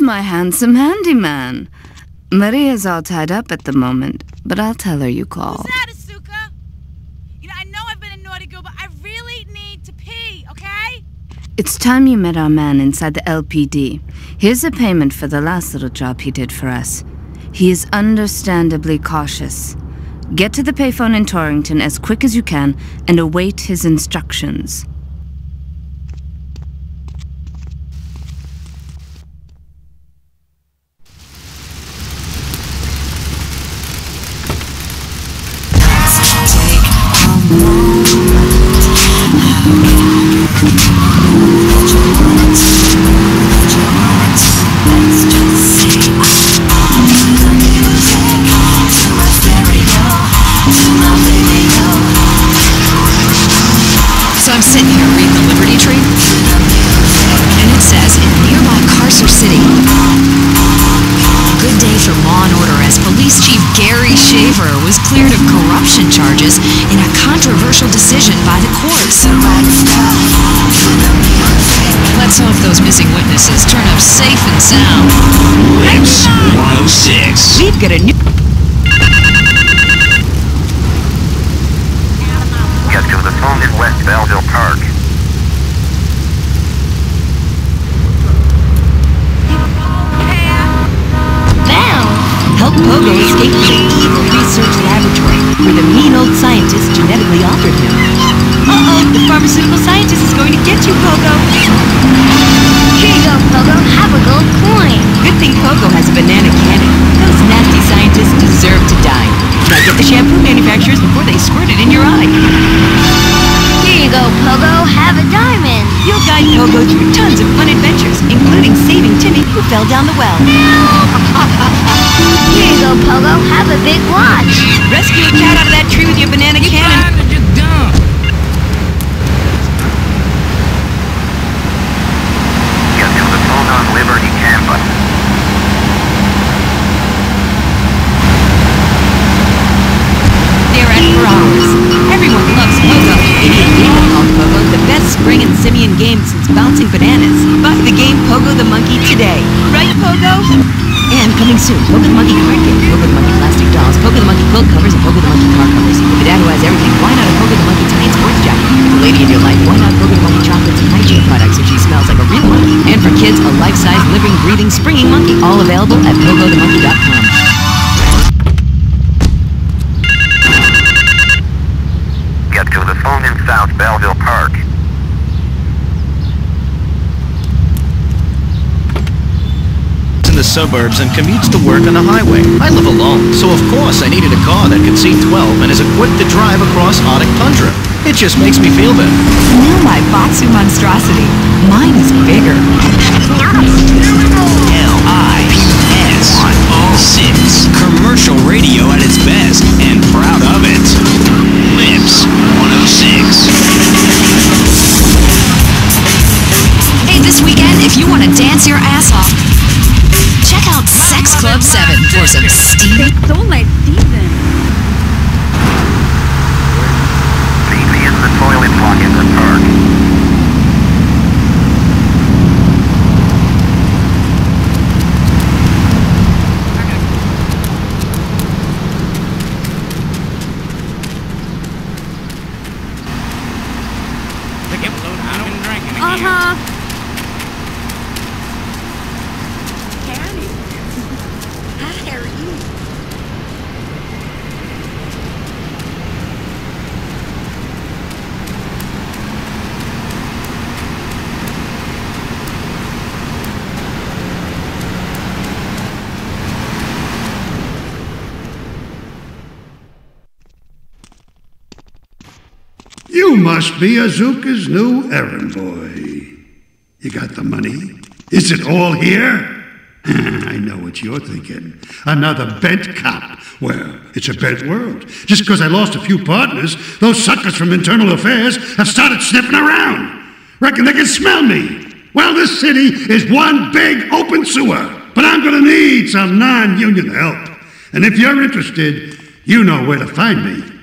My handsome handyman. Maria's all tied up at the moment, but I'll tell her you called. Who's that, Asuka? You know, I know I've been a naughty girl, but I really need to pee, okay? It's time you met our man inside the LPD. Here's a payment for the last little job he did for us. He is understandably cautious. Get to the payphone in Torrington as quick as you can and await his instructions. So I'm sitting here reading the Liberty Tree, Shaver was cleared of corruption charges in a controversial decision by the courts. Let's hope those missing witnesses turn up safe and sound. Lips 106. We've got a new. Get to the phone in West Belleville Park. Help Pogo escape the evil pharmaceutical scientist is going to get you, Pogo. Here you go, Pogo. Have a gold coin. Good thing Pogo has a banana cannon. Those nasty scientists deserve to die. Now get the shampoo manufacturers before they squirt it in your eye. Here you go, Pogo. Have a diamond. You'll guide Pogo through tons of fun adventures, including saving Timmy who fell down the well. Here you go, Pogo. Have a big watch. Rescue a cat out of that tree with your banana cannon. Get to the phone on Liberty campus. They're at for hours. Everyone loves Pogo. Idiot David called Pogo the best spring and simian game since bouncing bananas. Buy the game Pogo the Monkey today. Right, Pogo? And coming soon, Pogo the Monkey card game, Pogo the Monkey plastic dolls, Pogo the Monkey quilt covers, and Pogo the Monkey car covers. If a dad who has everything, why not a Pogo the Monkey tiny sports jacket? With a lady in your life, why not Pogo the Monkey chocolates and hygiene products so she smells like a real monkey? And for kids, a life-size, living, breathing, springing monkey. All available at PogoTheMonkey.com. Get to the phone in South Belleville Park. in the suburbs and commutes to work on the highway. I live alone, so of course I needed a car that could see 12 and is equipped to drive across Arctic tundra. It just makes me feel better. Now Maibatsu monstrosity. Mine is bigger. L-I-S 106. Commercial radio at its best and proud of it. Lips 106. Hey, this weekend, if you want to dance your ass off, check out Sex Club 7 for some steamy. Stole my season. Meet me in the toilet block in the park. Uh-huh. You must be Asuka's new errand boy. You got the money? Is it all here? I know what you're thinking. Another bent cop. Well, it's a bent world. Just because I lost a few partners, those suckers from Internal Affairs have started sniffing around. Reckon they can smell me. Well, this city is one big open sewer. But I'm gonna need some non union help. And if you're interested, you know where to find me.